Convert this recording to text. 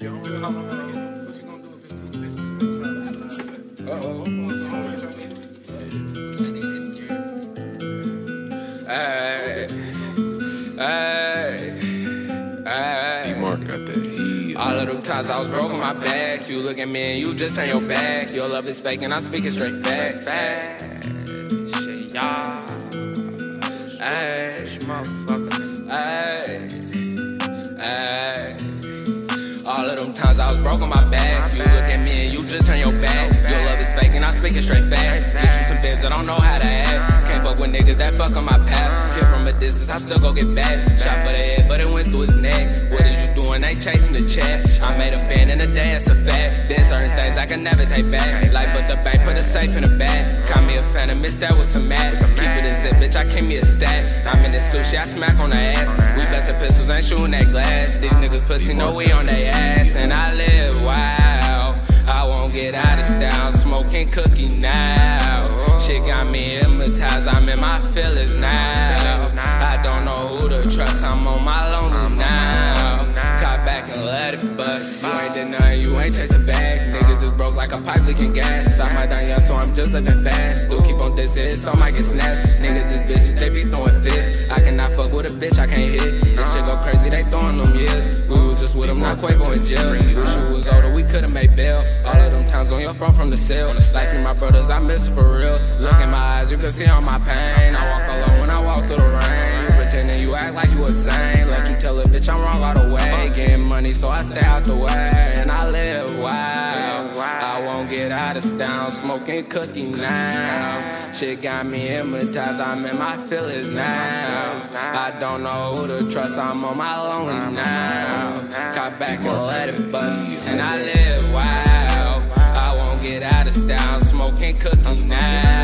Hey, hey, hey. Mark got that heat. All of them times I was broke on my back. You look at me and you just turn your back. Your love is fake and I'm speaking straight facts. Of them times I was broke on my back. You look at me and you just turn your back. Your love is fake and I speak it straight facts. Get you some biz, I don't know how to act. Can't fuck with niggas that fuck on my path. Kill from a distance, I still go get back. Shot for the head, but it went through his neck. What is you doing? They chasing the check. I made a band in a day, it's a fact. There's certain things I can never take back. Life at the bank, put a safe in the bag. Call me a phantom, miss that with some match. Keep it a zip, bitch, I keep me a stack. I'm this sushi, I smack on the ass. We bustin' pistols, ain't shooting that glass. These niggas pussy know we on their ass. And I live wild. I won't get out of style. Smoking cookie now. Shit got me hypnotized. I'm in my feelings now. I don't know who to trust. I'm on my lonely now. Caught back and let it bust. You ain't did nothing. You ain't chasing back. Niggas is broke like a pipe leaking gas. I might die young, so I'm just living fast. Dissing, so I might get snatched. Niggas is bitches. They be throwing fists. I cannot fuck with a bitch. I can't hit. This shit go crazy. They throwing them years. We was just with them, not Quavo in jail. Wish you was older. We could've made bail. All of them times on your front from the cell. Life in my brothers, I miss it for real. Look in my eyes, you can see all my pain. I walk alone when I walk through the rain. You pretending you act like you a saint. Let you tell a bitch I'm wrong all the way. Getting money, so I stay out the way. And I live wild. Of style. Smoking cookie now. Shit got me hypnotized. I'm in my feelings now. I don't know who to trust. I'm on my lonely now. Caught back and let it bust. And I live wild. I won't get out of style. Smoking cookies now.